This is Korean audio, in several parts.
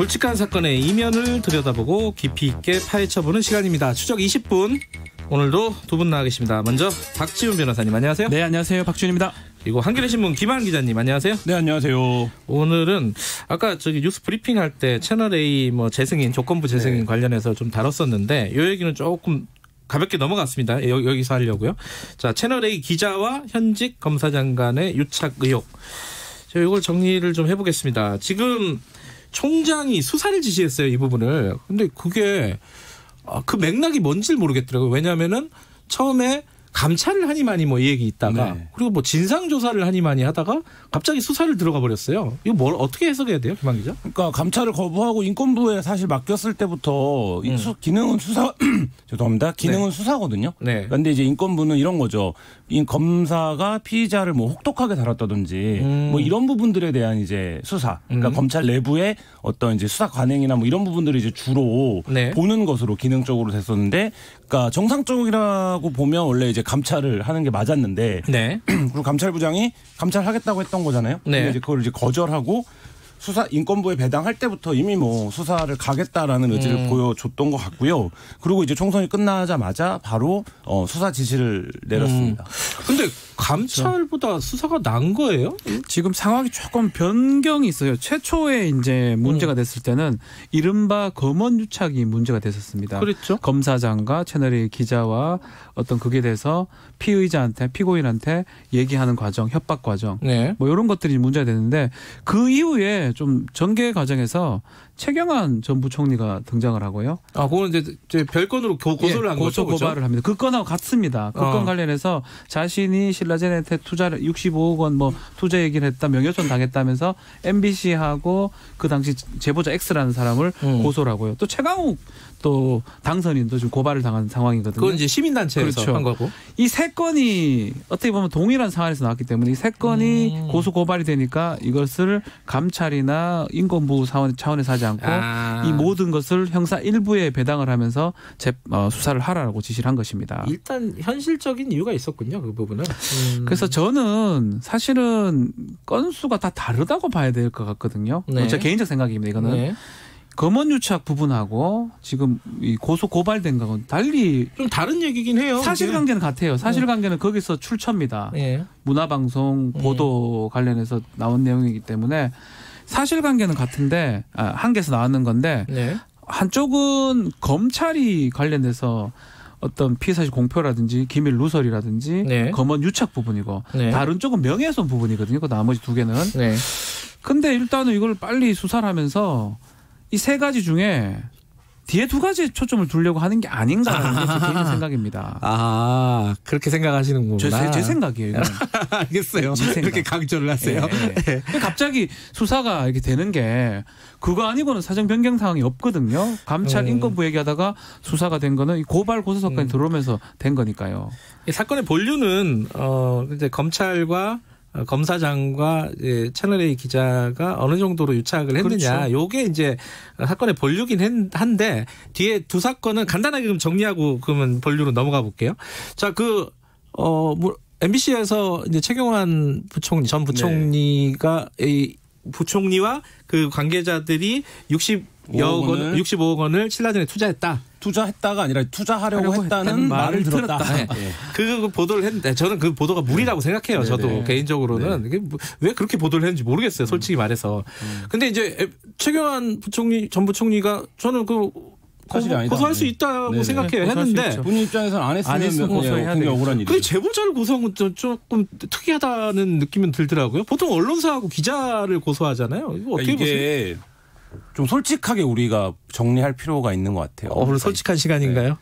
굵직한 사건의 이면을 들여다보고 깊이 있게 파헤쳐보는 시간입니다. 추적 20분. 오늘도 두 분 나와 계십니다. 먼저 박지훈 변호사님 안녕하세요. 네, 안녕하세요. 박준입니다. 그리고 한겨레 신문 김한 기자님 안녕하세요. 네, 안녕하세요. 오늘은 아까 저기 뉴스 브리핑 할 때 채널 A 뭐 재승인 조건부 재승인 네. 관련해서 좀 다뤘었는데 요 얘기는 조금 가볍게 넘어갔습니다. 여, 여기서 하려고요. 자, 채널 A 기자와 현직 검사장 간의 유착 의혹. 제가 이걸 정리를 좀 해보겠습니다. 지금 총장이 수사를 지시했어요, 이 부분을. 근데 그게 아, 그 맥락이 뭔지를 모르겠더라고요. 왜냐하면은 처음에 감찰을 하니마니 뭐 이 얘기 있다가 네. 그리고 뭐 진상 조사를 하니마니 하다가 갑자기 수사를 들어가 버렸어요. 이거 뭘 어떻게 해석해야 돼요, 김한 기자? 그러니까 감찰을 거부하고 인권부에 사실 맡겼을 때부터 이 음. 수, 기능은 수사 죄송합니다. 기능은 수사거든요. 네. 그런데 이제 인권부는 이런 거죠. 이 검사가 피의자를 뭐 혹독하게 다뤘다든지 음. 뭐 이런 부분들에 대한 이제 수사. 그러니까 음. 검찰 내부의 어떤 이제 수사 관행이나 뭐 이런 부분들을 이제 주로 네. 보는 것으로 기능적으로 됐었는데, 그러니까 정상적이라고 보면 원래 이제 감찰을 하는 게 맞았는데 네. 그리고 감찰부장이 감찰하겠다고 했던 거잖아요. 네. 근데 이제 그걸 이제 거절하고 수사 인권부에 배당할 때부터 이미 뭐 수사를 가겠다라는 의지를 음. 보여줬던 것 같고요. 그리고 이제 총선이 끝나자마자 바로 어, 수사 지시를 내렸습니다. 근데 감찰보다 수사가 난 거예요? 지금 상황이 조금 변경이 있어요. 최초에 이제 문제가 됐을 때는 이른바 검언 유착이 문제가 됐었습니다. 그렇죠. 검사장과 채널의 기자와 어떤 그게 돼서 피의자한테 피고인한테 얘기하는 과정, 협박 과정 네. 뭐 이런 것들이 문제가 됐는데 그 이후에 좀 전개 과정에서 최경환 전 부총리가 등장을 하고요. 아, 그건 이제, 이제 별건으로 고, 고소를 예, 한 고소 거죠. 고발을 합니다. 그 건하고 같습니다. 그건 어. 관련해서 자신이 신라젠한테 투자를 65억 원 뭐 투자 얘기를 했다 명예훼손 당했다면서 MBC하고 그 당시 제보자 X라는 사람을 음. 고소를 하고요. 또 최강욱 또 당선인도 지금 고발을 당한 상황이거든요. 그건 이제 시민단체에서 그렇죠. 한 거고. 이 세 건이 어떻게 보면 동일한 사안에서 나왔기 때문에 이 세 건이 음. 고소 고발이 되니까 이것을 감찰이나 인권부 사원 차원에서 하지 않고 아. 이 모든 것을 형사 일부에 배당을 하면서 재, 어, 수사를 하라고 지시를 한 것입니다. 일단 현실적인 이유가 있었군요, 그 부분은. 음. 그래서 저는 사실은 건수가 다 다르다고 봐야 될 것 같거든요. 네. 제 개인적 생각입니다. 이거는 네. 검언유착 부분하고 지금 이 고소 고발된 거하고 달리 좀 다른 얘기긴 해요. 사실관계는 같아요. 사실관계는 거기서 출처입니다. 예. 문화방송 음. 보도 관련해서 나온 내용이기 때문에 사실관계는 같은데 아, 한 개에서 나왔는 건데 네. 한쪽은 검찰이 관련돼서 어떤 피해사실 공표라든지 기밀 누설이라든지 네. 검언 유착 부분이고 네. 다른 쪽은 명예훼손 부분이거든요. 그 나머지 두 개는. 네. 근데 일단은 이걸 빨리 수사를 하면서 이 세 가지 중에 뒤에 두 가지에 초점을 두려고 하는 게 아닌가라는 게 제 개인 생각입니다. 아, 그렇게 생각하시는구나. 제, 제, 제 생각이에요. 알겠어요. 제 생각. 그렇게 강조를 하세요. 예, 예. 근데 갑자기 수사가 이렇게 되는 게 그거 아니고는 사정 변경 사항이 없거든요. 감찰 음. 인권부 얘기하다가 수사가 된 거는 이 고발 고소 사건이 음. 들어오면서 된 거니까요. 이 사건의 본류는 어 이제 검찰과 어, 검사장과 예, 채널 A 기자가 어느 정도로 유착을 했느냐. 그렇죠. 요게 이제 사건의 본류긴 한- 한데 뒤에 두 사건은 간단하게 그럼 정리하고 그러면 본류로 넘어가 볼게요. 자, 그 어, 뭐 MBC에서 이제 최경환 부총리 전 부총리가 이 부총리와 그 관계자들이 60 여 5억 원, 원을 65억 원을 신라전에 투자했다. 투자했다가 아니라 투자하려고 하려고 했다는 말을 들었다. 들었다. 예. 그 보도를 했는데 저는 그 보도가 무리라고 생각해요. 저도 네네. 개인적으로는 이게 뭐- 왜 그렇게 보도를 했는지 모르겠어요. 솔직히 말해서. 근데 이제 에- 최경환 부총리 전 부총리가 저는 그 사실이 고소- 아니다. 고소할 수 네. 있다고 네네. 생각해요. 했는데. 본인 입장에서는 안 했으면 안 했으면 고소해야 되겠죠. 억울한 일이죠. 그 제보자를 고소한 건좀 조금 특이하다는 느낌은 들더라고요. 보통 언론사하고 기자를 고소하잖아요. 이거 어떻게 그러니까 보세요? 좀 솔직하게 우리가 정리할 필요가 있는 것 같아요. 어, 오늘 솔직한 시간인가요?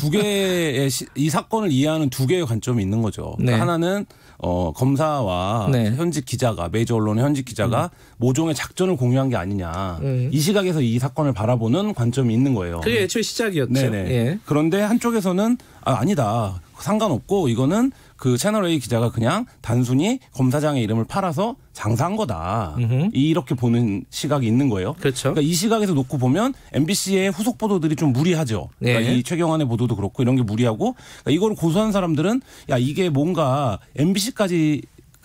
두 개의 시- 이 사건을 이해하는 두 개의 관점이 있는 거죠. 그러니까 네. 하나는 어, 검사와 네. 현직 기자가 메이저 언론의 현직 기자가 모종의 작전을 공유한 게 아니냐. 음. 이 시각에서 이 사건을 바라보는 관점이 있는 거예요. 그게 애초에 시작이었죠. 네네. 예. 그런데 한쪽에서는 아, 아니다. 상관없고 이거는 그 채널 A 기자가 그냥 단순히 검사장의 이름을 팔아서 장사한 거다. 음흠. 이렇게 보는 시각이 있는 거예요. 그렇죠. 그러니까 이 시각에서 놓고 보면 MBC의 후속 보도들이 좀 무리하죠. 그러니까 네. 이 최경환의 보도도 그렇고 이런 게 무리하고 그러니까 이걸 고소한 사람들은 야 이게 뭔가 MBC까지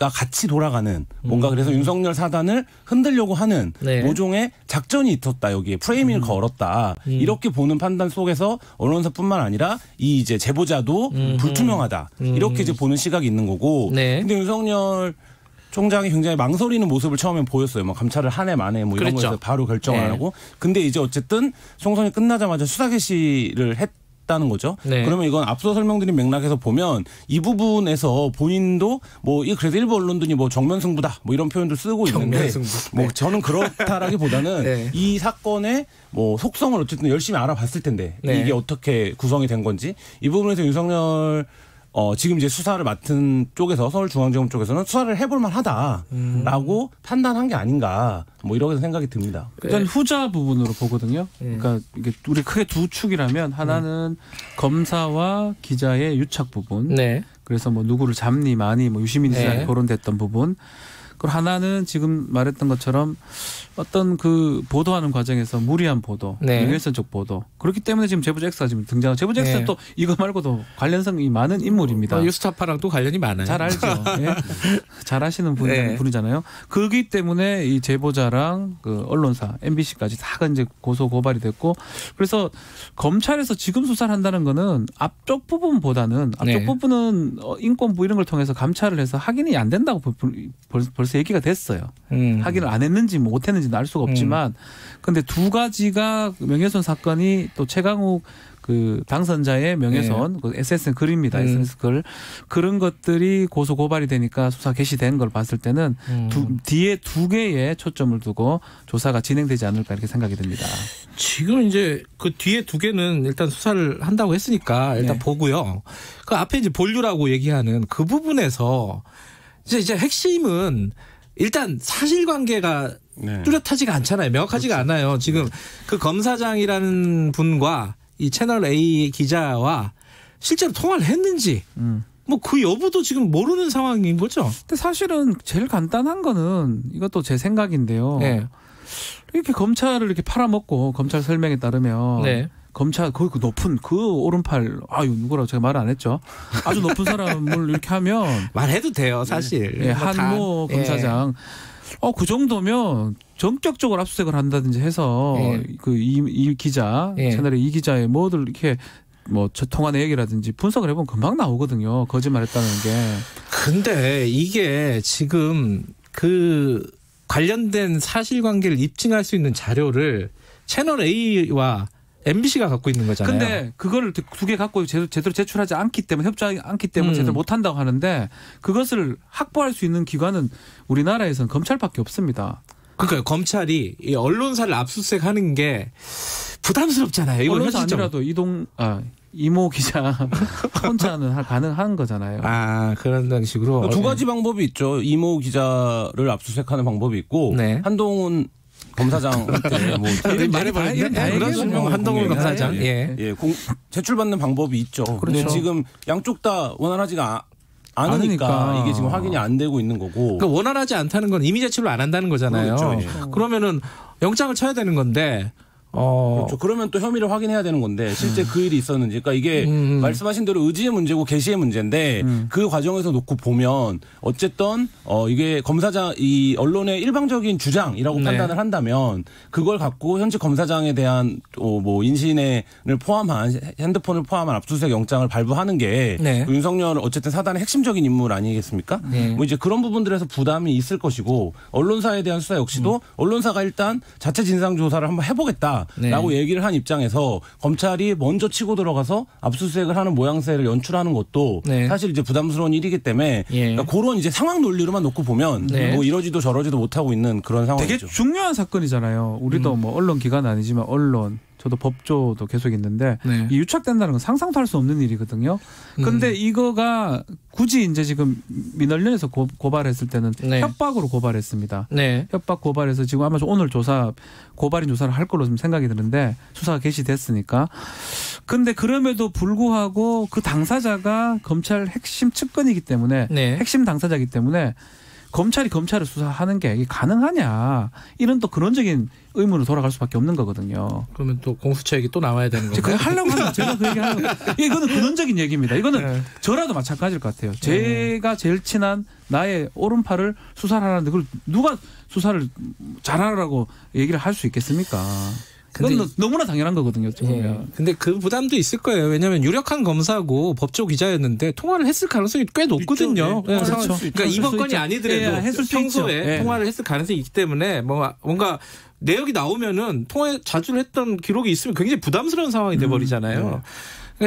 같이 돌아가는 뭔가 음. 그래서 윤석열 사단을 흔들려고 하는 네. 모종의 작전이 있었다 여기에 프레이밍을 걸었다 음. 이렇게 보는 판단 속에서 언론사뿐만 아니라 이 이제 제보자도 불투명하다 이렇게 이제 보는 시각이 있는 거고 음. 네. 근데 윤석열 총장이 굉장히 망설이는 모습을 처음엔 보였어요. 뭐 감찰을 한 해 만에 뭐 이런 그랬죠. 거에서 바로 결정 안 네. 하고. 근데 이제 어쨌든 총선이 끝나자마자 수사 개시를 했 다는 거죠. 네. 그러면 이건 앞서 설명드린 맥락에서 보면 이 부분에서 본인도 뭐이 그래도 일부 언론들이 뭐 정면 승부다 뭐 이런 표현도 쓰고 있는데 승부. 뭐 네. 저는 그렇다라기보다는 네. 이 사건의 뭐 속성을 어쨌든 열심히 알아봤을 텐데 네. 이게 어떻게 구성이 된 건지 이 부분에서 윤석열 어, 지금 이제 수사를 맡은 쪽에서 서울중앙지검 쪽에서는 수사를 해볼 만 하다라고 판단한 게 아닌가 뭐 이렇게 생각이 듭니다. 일단 후자 부분으로 보거든요. 네. 그러니까 이게 우리 크게 두 축이라면 하나는 검사와 기자의 유착 부분. 네. 그래서 뭐 누구를 잡니 마니 뭐 유시민 네. 지사에 거론됐던 부분. 그리고 하나는 지금 말했던 것처럼 어떤 그 보도하는 과정에서 무리한 보도, 네. 명예훼손적 보도. 그렇기 때문에 지금 제보자 X가 지금 등장한 제보자 X는 네. 또 이거 말고도 관련성이 많은 인물입니다. 어, 유스타파랑 또 관련이 많아요. 잘 알죠. 예? 잘 아시는 분, 네. 분이잖아요. 그렇기 때문에 이 제보자랑 그 언론사, MBC까지 다 이제 고소 고발이 됐고 그래서 검찰에서 지금 수사를 한다는 거는 앞쪽 부분보다는 앞쪽 네. 부분은 어, 인권부 이런 걸 통해서 감찰을 해서 확인이 안 된다고 벌- 벌써 얘기가 됐어요. 음. 확인을 안 했는지 뭐 못했는지 는 알 수가 없지만 근데 두 가지가 명예훼손 사건이 또 최강욱 그 당선자의 명예훼손 그 SSN 글입니다. 네. 음. SNS 글 그런 것들이 고소 고발이 되니까 수사 개시된 걸 봤을 때는 음. 두, 뒤에 두 개의 초점을 두고 조사가 진행되지 않을까 이렇게 생각이 듭니다. 지금 이제 그 뒤에 두 개는 일단 수사를 한다고 했으니까 일단 네. 보고요. 그 앞에 이제 본류라고 얘기하는 그 부분에서 이제 이제 핵심은 일단 사실관계가 네. 뚜렷하지가 않잖아요. 명확하지가 않아요. 지금 그 검사장이라는 분과 이 채널 A 기자와 실제로 통화를 했는지 음. 뭐그 여부도 지금 모르는 상황인 거죠. 근데 사실은 제일 간단한 거는 이것도 제 생각인데요. 네. 이렇게 검찰을 이렇게 팔아먹고 검찰 설명에 따르면 네. 검찰 거의 그 높은 그 오른팔 아유 누구라고 제가 말 안 했죠. 아주 높은 사람을 이렇게 하면 말해도 돼요, 사실. 예, 뭐 다- 한모 예. 검사장 어 그 정도면 전격적으로 압수수색을 한다든지 해서 예. 그이 이 기자 예. 채널의 이 기자의 뭐들 이렇게 뭐저 통화 내역이라든지 분석을 해보면 금방 나오거든요. 거짓말했다는 게. 근데 이게 지금 그 관련된 사실관계를 입증할 수 있는 자료를 채널 A와 MBC가 갖고 있는 거잖아요. 근데 그거를 두 개 갖고 제대로, 제출하지 않기 때문에 협조하지 않기 때문에 음. 제대로 못 한다고 하는데 그것을 확보할 수 있는 기관은 우리나라에서는 검찰밖에 없습니다. 그러니까 검찰이 이 언론사를 압수수색하는 게 부담스럽잖아요. 이건 언론사 현실적으로. 아니라도 이동 아 이모 기자 혼자는 하- 가능한 거잖아요. 아 그런 식으로 두 가지 방법이 있죠. 이모 기자를 압수수색하는 방법이 있고 네. 한동훈 검사장한테 뭐 얘기는 그렇죠. 뭐 한동훈 검사장. 예. 예. 예, 공, 제출받는 방법이 있죠. 근데 그렇죠. 지금 양쪽 다 원활하지가 아- 않으니까, 않으니까. 이게 지금 확인이 안 되고 있는 거고. 그러니까 원활하지 않다는 건 이미 제출을 안 한다는 거잖아요. 그렇죠. 예. 그러면은 영장을 쳐야 되는 건데 어 그렇죠. 그러면 또 혐의를 확인해야 되는 건데 실제 그 일이 있었는지. 그러니까 이게 음. 말씀하신 대로 의지의 문제고 개시의 문제인데 음. 그 과정에서 놓고 보면 어쨌든 어 이게 검사장 이 언론의 일방적인 주장이라고 네. 판단을 한다면 그걸 갖고 현직 검사장에 대한 또뭐 인신을 포함한 핸드폰을 포함한 압수수색 영장을 발부하는 게 네. 그 윤석열 어쨌든 사단의 핵심적인 인물 아니겠습니까? 네. 뭐 이제 그런 부분들에서 부담이 있을 것이고 언론사에 대한 수사 역시도 음. 언론사가 일단 자체 진상 조사를 한번 해보겠다 라고 네. 얘기를 한 입장에서 검찰이 먼저 치고 들어가서 압수수색을 하는 모양새를 연출하는 것도 네. 사실 이제 부담스러운 일이기 때문에 예. 그러니까 그런 이제 상황 논리로만 놓고 보면 네. 뭐 이러지도 저러지도 못하고 있는 그런 되게 상황이죠. 중요한 사건이잖아요. 음. 우리도 뭐 언론 기관 아니지만 언론 저도 법조도 계속 있는데 네. 이 유착된다는 건 상상도 할 수 없는 일이거든요. 근데 음. 이거가 굳이 이제 지금 민원련에서 고, 고발했을 때는 네. 협박으로 고발했습니다. 네. 협박 고발해서 지금 아마 오늘 조사 고발인 조사를 할 걸로 좀 생각이 드는데 수사가 개시됐으니까. 근데 그럼에도 불구하고 그 당사자가 검찰 핵심 측근이기 때문에 네. 핵심 당사자이기 때문에 검찰이 검찰을 수사하는 게 가능하냐 이런 또 근원적인 의문으로 돌아갈 수밖에 없는 거거든요. 그러면 또 공수처 얘기 또 나와야 되는 거예요. 그거 하려고 하는 제가 그 얘기하는 거 이거는 근원적인 얘기입니다. 이거는 네. 저라도 마찬가지일 것 같아요. 제가 제일 친한 나의 오른팔을 수사를 하는데 그걸 누가 수사를 잘하라고 얘기를 할 수 있겠습니까? 근데 그건 너무나 당연한 거거든요. 예. 근데 그 부담도 있을 거예요. 왜냐하면 유력한 검사고 법조 기자였는데 통화를 했을 가능성이 꽤 높거든요. 예, 예, 할수 있죠. 그러니까 이번 수 건이 있죠. 아니더라도 예, 했을 수 평소에 있죠. 예. 통화를 했을 가능성이 있기 때문에 뭔가 뭔가 내역이 나오면은 통화 자주 했던 기록이 있으면 굉장히 부담스러운 상황이 돼버리잖아요. 그러니까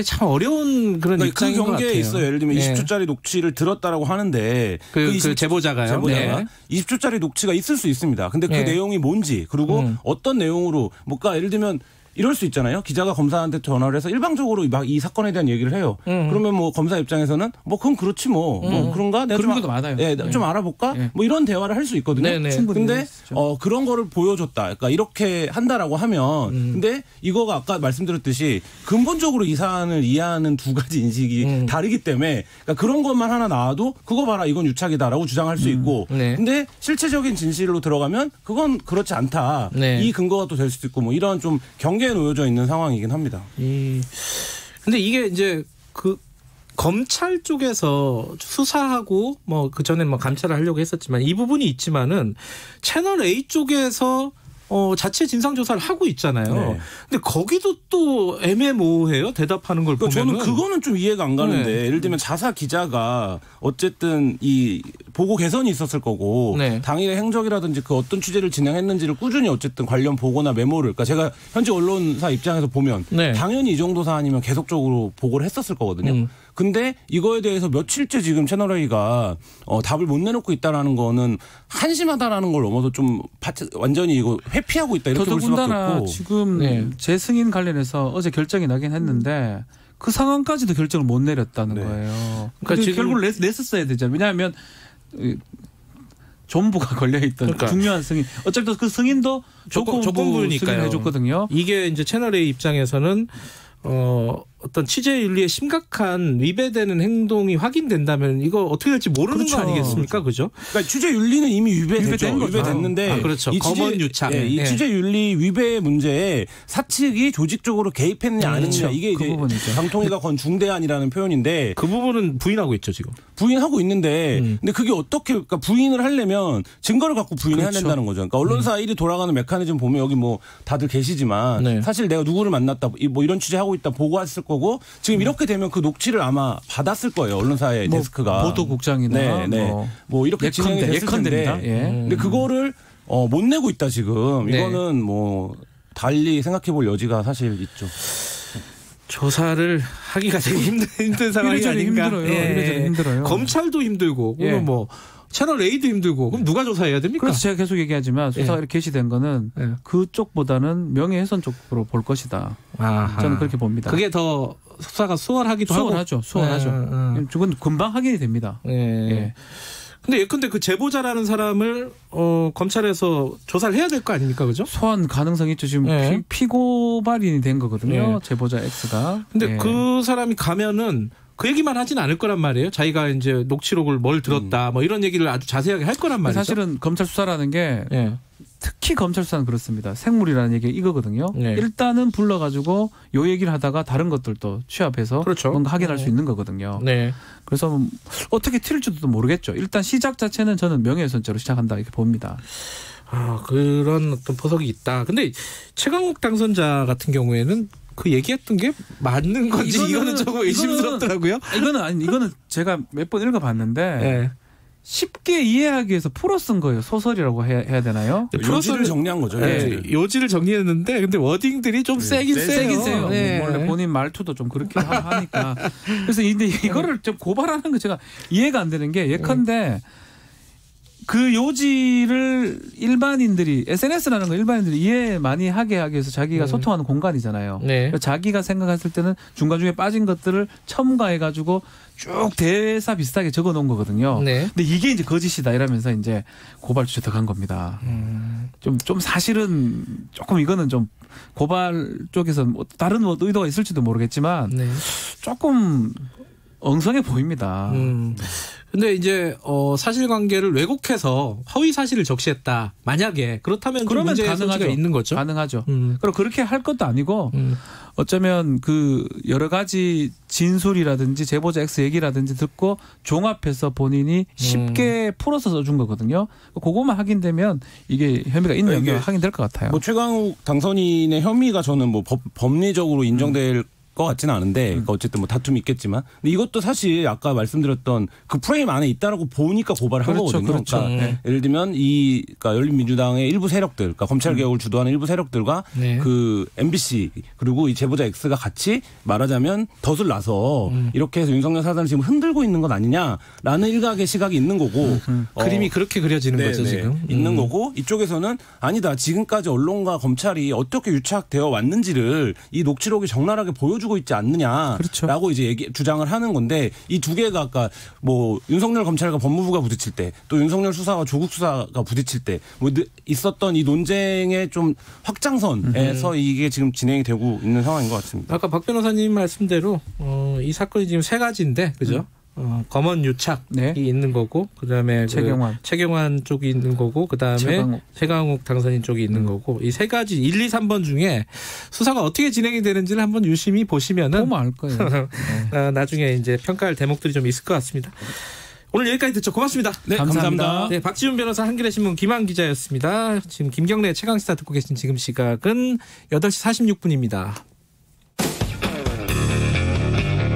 참 어려운 그런 그러니까 그 경계에. 있어요. 예를 들면 예. 20초짜리 녹취를 들었다라고 하는데 그, 그 20 제보자가요. 제보자가 네. 20초짜리 녹취가 있을 수 있습니다. 근데 그 네. 내용이 뭔지 그리고 음. 어떤 내용으로 뭔가 예를 들면 이럴 수 있잖아요. 기자가 검사한테 전화를 해서 일방적으로 막 이 사건에 대한 얘기를 해요. 음. 그러면 뭐 검사 입장에서는 뭐 그건 그렇지 뭐, 뭐 그런가 내가 그런 좀, 것도 많아요. 예, 네. 좀 알아볼까? 네. 뭐 이런 대화를 할 수 있거든요. 네네. 충분히 근데. 어 그런 거를 보여줬다. 그러니까 이렇게 한다라고 하면 음. 근데 이거가 아까 말씀드렸듯이 근본적으로 이 사안을 이해하는 두 가지 인식이 음. 다르기 때문에 그러니까 그런 것만 하나 나와도 그거 봐라 이건 유착이다라고 주장할 수 있고 네. 근데 실체적인 진실로 들어가면 그건 그렇지 않다. 네. 이 근거가 또 될 수도 있고 뭐 이런 좀 경계 에 놓여져 있는 상황이긴 합니다. 이 근데 이게 이제 그 검찰 쪽에서 수사하고 뭐 그 전에 뭐 감찰을 하려고 했었지만 이 부분이 있지만은 채널 A 쪽에서 어 자체 진상 조사를 하고 있잖아요. 네. 근데 거기도 또 애매모호해요. 대답하는 걸 그러니까 보면은. 저는 그거는 좀 이해가 안 가는데 네. 예를 들면 자사 기자가 어쨌든 이 보고 개선이 있었을 거고 네. 당일의 행적이라든지 그 어떤 취재를 진행했는지를 꾸준히 어쨌든 관련 보고나 메모를 그러니까 제가 현재 언론사 입장에서 보면 네. 당연히 이 정도 사안이면 계속적으로 보고를 했었을 거거든요. 음. 근데 이거에 대해서 며칠째 지금 채널A가 어, 답을 못 내놓고 있다라는 거는 한심하다라는 걸 넘어서 좀 파트- 완전히 이거 회피하고 있다 이렇게 볼 수밖에 없고 지금 네. 재승인 관련해서 어제 결정이 나긴 했는데 그 상황까지도 결정을 못 내렸다는 네. 거예요. 그러니까 지금- 결국 냈, 냈었어야 되잖아요. 왜냐하면 이 존부가 걸려있던 그러니까. 중요한 승인. 어쨌든 그 승인도 조건- 조건부 조건부니까요. 승인해줬거든요. 이게 이제 채널 A 입장에서는 어 어떤 취재 윤리에 심각한 위배되는 행동이 확인된다면 이거 어떻게 될지 모르는 그렇죠. 거 아니겠습니까? 그죠? 그러니까 취재 윤리는 이미 위배됐죠. 위배됐는데 아, 그렇죠. 이 검언 유착. 예, 이 예. 취재 윤리 위배 문제에 사측이 조직적으로 개입했느냐 아니냐 그렇죠. 이게 그 이제 부분이죠. 방통위가 건 중대안이라는 표현인데 그 부분은 부인하고 있죠 지금. 부인하고 있는데 음. 근데 그게 어떻게 그러니까 부인을 하려면 증거를 갖고 부인해야 그렇죠. 된다는 거죠. 그러니까 언론사 일이 돌아가는 메커니즘 보면 여기 뭐 다들 계시지만 네. 사실 내가 누구를 만났다 이- 뭐 이런 취재 하고 있다 보고했을 거고 지금 이렇게 되면 그 녹취를 아마 받았을 거예요. 언론사의 뭐 데스크가 보도국장이나 네, 네. 뭐 뭐 이렇게 진행이 예컨대 됐을 예컨대입니다. 텐데 예. 근데 그거를 어, 못 내고 있다 지금. 네. 이거는 뭐 달리 생각해 볼 여지가 사실 있죠. 조사를 하기가 되게 힘든, 힘든 상황이 아닌가. 힘들어요. 이래저래 힘들어요. 검찰도 힘들고, 예. 그러면 뭐 채널 A도 힘들고, 그럼 누가 조사해야 됩니까? 그래서 제가 계속 얘기하지만 수사가 예. 이렇게 개시된 거는 예. 그쪽보다는 명예훼손 쪽으로 볼 것이다. 아하. 저는 그렇게 봅니다. 그게 더 수사가 수월하기도 하고. 수월하죠. 수월하죠. 예, 예. 그건 금방 확인이 됩니다. 예. 예. 근데 예컨대 그 제보자라는 사람을 어 검찰에서 조사를 해야 될 거 아닙니까, 그죠? 소환 가능성이 있죠. 지금 예. 피, 고발인이 된 거거든요. 예. 제보자 X가. 근데 예. 그 사람이 가면은 그 얘기만 하진 않을 거란 말이에요. 자기가 이제 녹취록을 뭘 들었다, 뭐 이런 얘기를 아주 자세하게 할 거란 말이죠. 사실은 검찰 수사라는 게 예. 특히 검찰 수사는 그렇습니다. 생물이라는 얘기가 이거거든요. 네. 일단은 불러가지고 요 얘기를 하다가 다른 것들도 취합해서 그렇죠. 뭔가 확인할 수 네. 있는 거거든요. 네. 그래서 어떻게 튈지도 모르겠죠. 일단 시작 자체는 저는 명예훼손죄로 시작한다 이렇게 봅니다. 아, 그런 어떤 포석이 있다. 근데 최강욱 당선자 같은 경우에는 그 얘기했던 게 맞는 건지 이거는- 이거는 조금 의심스럽더라고요. 이거는 아니 이거는 제가 몇 번 읽어봤는데 예. 쉽게 이해하기 위해서 풀어 쓴 거예요. 소설이라고 해야, 해야 되나요? 요지를 정리한 거죠. 예, 요지를. 요지를 정리했는데 근데 워딩들이 좀 세긴 세요. 세긴 세요. 네. 원래 본인 말투도 좀 그렇게 하- 하니까. 그래서 근데 이거를 좀 고발하는 거 제가 이해가 안 되는 게 예컨대 그 요지를 일반인들이 SNS라는 거 일반인들이 이해 많이 하게 하기 위해서 자기가 음. 소통하는 공간이잖아요. 네. 자기가 생각했을 때는 중간 중에 빠진 것들을 첨가해 가지고 쭉 대사 비슷하게 적어 놓은 거거든요. 네. 근데 이게 이제 거짓이다 이러면서 이제 고발 주제 들어간 겁니다. 음. 좀, 좀 사실은 조금 이거는 좀 고발 쪽에서 뭐 다른 뭐 의도가 있을지도 모르겠지만 네. 조금 엉성해 보입니다. 음. 근데 이제 어 사실관계를 왜곡해서 허위 사실을 적시했다. 만약에 그렇다면 좀 그러면 가능하죠. 있는 거죠. 가능하죠. 음. 그럼 그렇게 할 것도 아니고 음. 어쩌면 그 여러 가지 진술이라든지 제보자 X 얘기라든지 듣고 종합해서 본인이 쉽게 풀어서 써준 거거든요. 그거만 확인되면 이게 혐의가 있는 혐의가 확인될 것 같아요. 뭐 최강욱 당선인의 혐의가 저는 뭐 법, 법리적으로 인정될 것 같지는 않은데 그러니까 어쨌든 뭐 다툼이 있겠지만 근데 이것도 사실 아까 말씀드렸던 그 프레임 안에 있다라고 보니까 고발을 한 그렇죠, 거거든요. 그렇죠. 그러니까 네. 예를 들면 이 그러니까 열린민주당의 일부 세력들, 그러니까 검찰 개혁을 주도하는 일부 세력들과 네. 그 MBC 그리고 이 제보자 X가 같이 말하자면 덫을 놔서 이렇게 해서 윤석열 사단을 지금 흔들고 있는 것 아니냐라는 일각의 시각이 있는 거고 어, 그림이 그렇게 그려지는 네, 거죠 네. 지금. 있는 음. 거고 이쪽에서는 아니다 지금까지 언론과 검찰이 어떻게 유착되어 왔는지를 이 녹취록이 적나라하게 보여주 고 있지 않느냐라고 그렇죠. 이제 얘기, 주장을 하는 건데 이 두 개가 아까 뭐 윤석열 검찰과 법무부가 부딪힐 때또 윤석열 수사와 조국 수사가 부딪힐 때뭐 있었던 이 논쟁의 좀 확장선에서 음. 이게 지금 진행이 되고 있는 상황인 것 같습니다. 아까 박 변호사님 말씀대로 어, 이 사건이 지금 세 가지인데 그죠? 어, 검언 유착이 네. 있는 거고 그다음에 최경환. 그 최경환 쪽이 있는 거고 그다음에 최강욱. 최강욱 당선인 쪽이 있는 거고 이 세 가지 1, 2, 3번 중에 수사가 어떻게 진행이 되는지를 한번 유심히 보시면은 보면 알 거예요. 어, 나중에 이제 평가할 대목들이 좀 있을 것 같습니다. 오늘 여기까지 듣죠. 고맙습니다. 네, 감사합니다. 감사합니다. 네, 박지훈 변호사 한겨레 신문 김한 기자였습니다. 지금 김경래 최강 시사 듣고 계신 지금 시각은 8시 46분입니다.